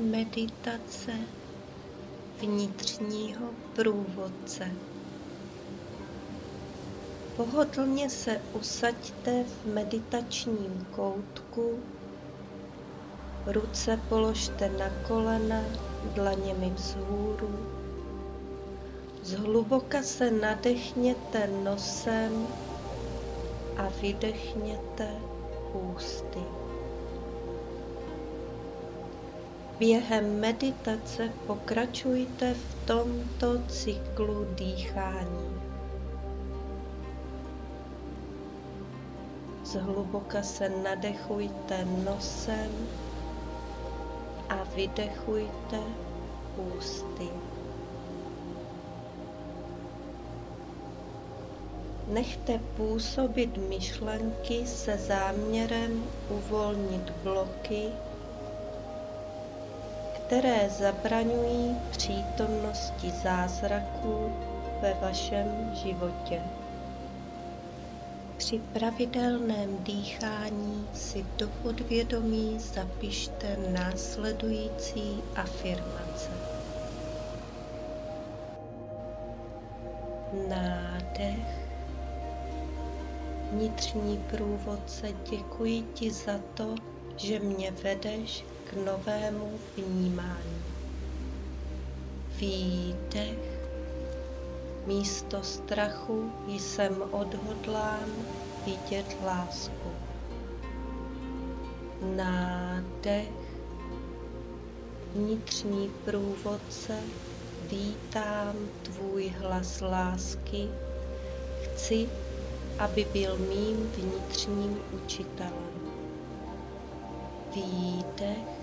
meditace vnitřního průvodce. Pohodlně se usaďte v meditačním koutku, ruce položte na kolena dlaněmi vzhůru, zhluboka se nadechněte nosem a vydechněte ústy. Během meditace pokračujte v tomto cyklu dýchání. Zhluboka se nadechujte nosem a vydechujte ústy. Nechte působit myšlenky se záměrem uvolnit bloky které zabraňují přítomnosti zázraků ve vašem životě. Při pravidelném dýchání si do podvědomí zapište následující afirmace. Nádech. Vnitřní průvodce, děkuji ti za to, že mě vedeš k novému vnímání. Výdech. Místo strachu jsem odhodlán vidět lásku. Nádech. Vnitřní průvodce, vítám tvůj hlas lásky. Chci, aby byl mým vnitřním učitelem. Výdech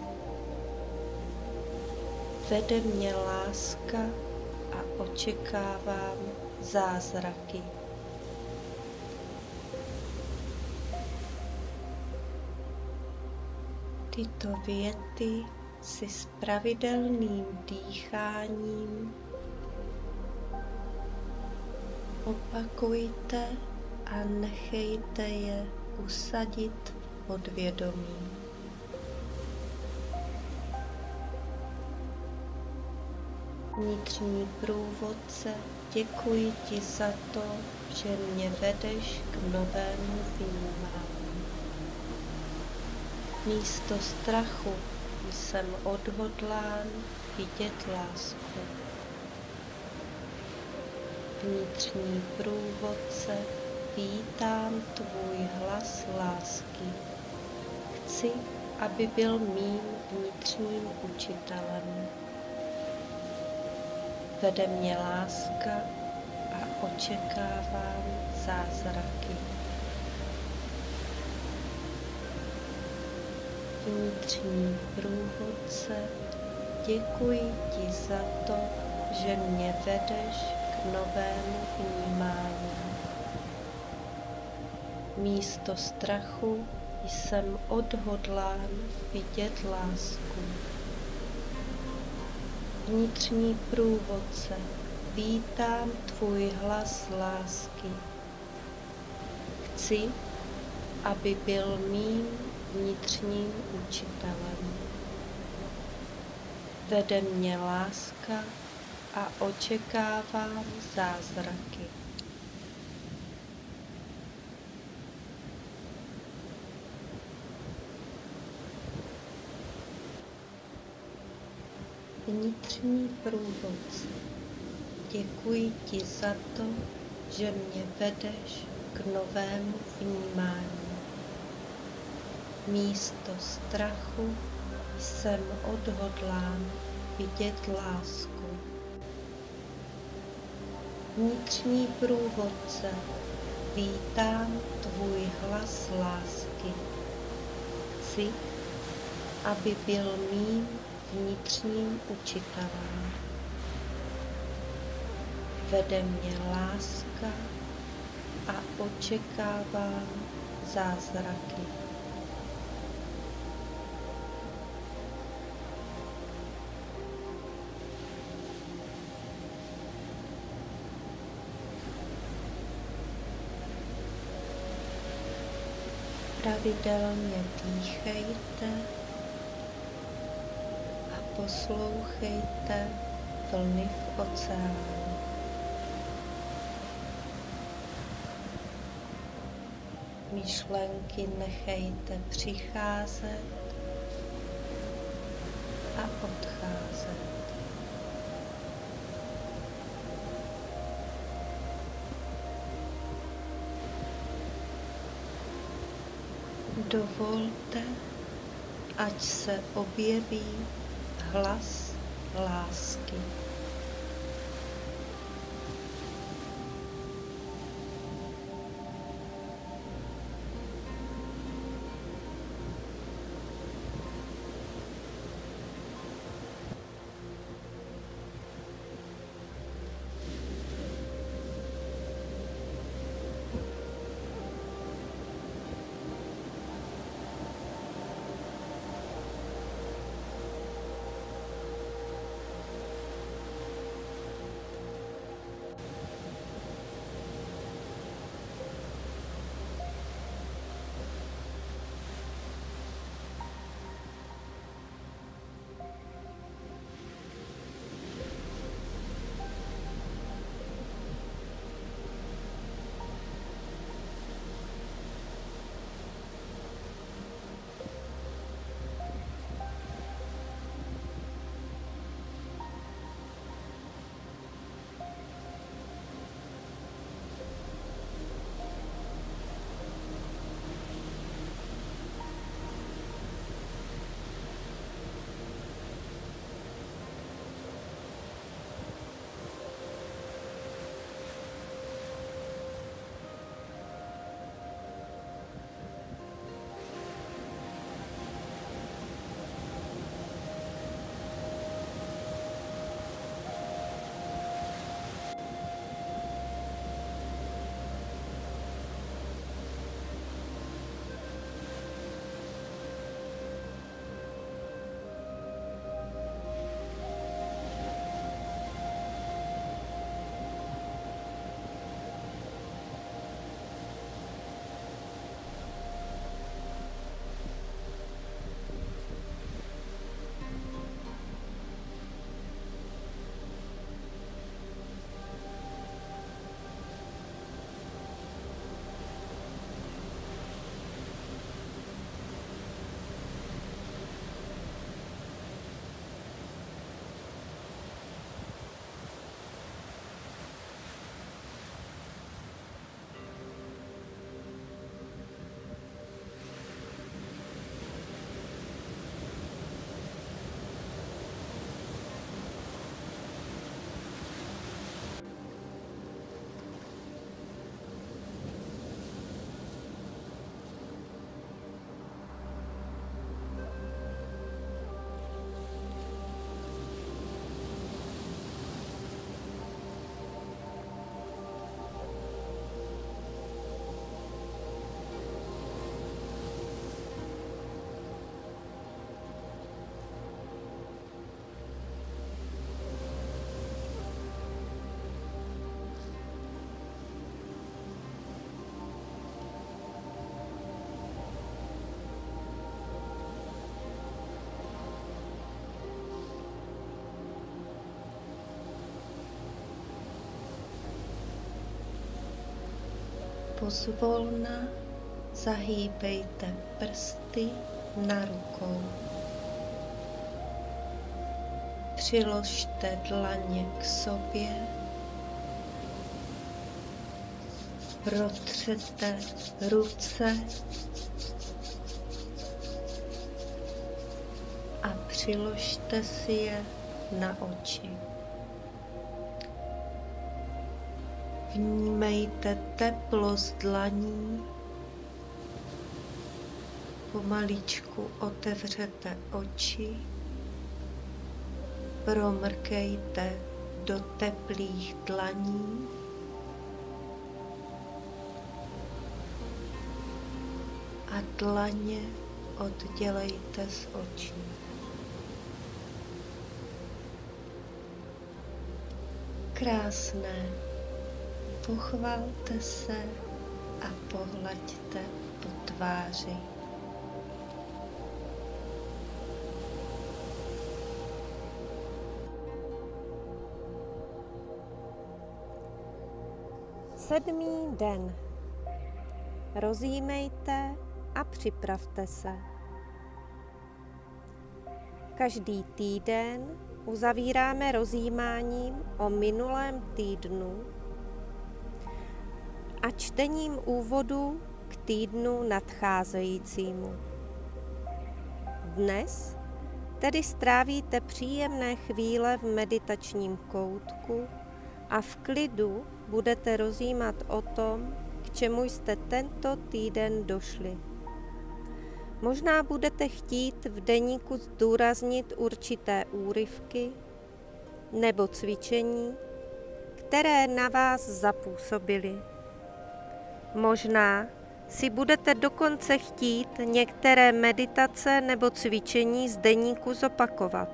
Vede mě láska a očekávám zázraky. Tyto věty si s pravidelným dýcháním opakujte a nechejte je usadit podvědomí. Vnitřní průvodce, děkuji ti za to, že mě vedeš k novému vnímání. Místo strachu jsem odhodlán vidět lásku. Vnitřní průvodce, vítám tvůj hlas lásky. Chci, aby byl mým vnitřním učitelem. Vede mě láska a očekávám zázraky. Vnitřní průvodce, děkuji ti za to, že mě vedeš k novému vnímání. Místo strachu jsem odhodlán vidět lásku vnitřní průvodce, vítám tvůj hlas lásky. Chci, aby byl mým vnitřním učitelem. Vede mě láska a očekávám zázraky. Vnitřní průvodce. Děkuji ti za to, že mě vedeš k novému vnímání. Místo strachu jsem odhodlán vidět lásku. Vnitřní průvodce, vítám tvůj hlas lásky. Chci, aby byl mým vnitřním učitelem. Vede mě láska a očekávám zázraky. Pravidelně dýchejte poslouchejte vlny v oceánu. Myšlenky nechejte přicházet a odcházet. Dovolte, ať se objeví hlas lásky. Pozvolna zahýbejte prsty na rukou. Přiložte dlaně k sobě. Protřete ruce a přiložte si je na oči. Vnímejte teplo z dlaní. Pomaličku otevřete oči. Promrkejte do teplých dlaní. A dlaně oddělejte z očí. Krásné pochvalte se a pohlaďte po tváři. Sedmý den. Rozjímejte a připravte se. Každý týden uzavíráme rozjímáním o minulém týdnu a čtením úvodu k týdnu nadcházejícímu. Dnes tedy strávíte příjemné chvíle v meditačním koutku a v klidu budete rozjímat o tom, k čemu jste tento týden došli. Možná budete chtít v deníku zdůraznit určité úryvky nebo cvičení, které na vás zapůsobily. Možná si budete dokonce chtít některé meditace nebo cvičení z deníku zopakovat.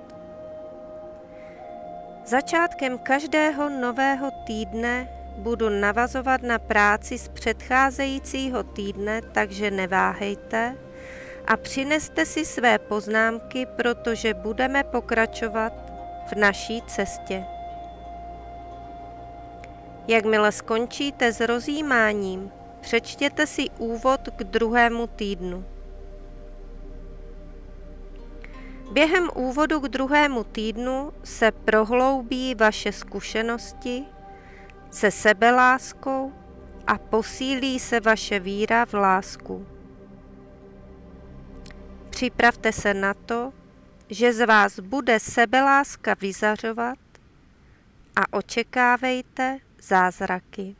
Začátkem každého nového týdne budu navazovat na práci z předcházejícího týdne, takže neváhejte a přineste si své poznámky, protože budeme pokračovat v naší cestě. Jakmile skončíte s rozjímáním, přečtěte si úvod k druhému týdnu. Během úvodu k druhému týdnu se prohloubí vaše zkušenosti se sebeláskou a posílí se vaše víra v lásku. Připravte se na to, že z vás bude sebeláska vyzařovat a očekávejte zázraky.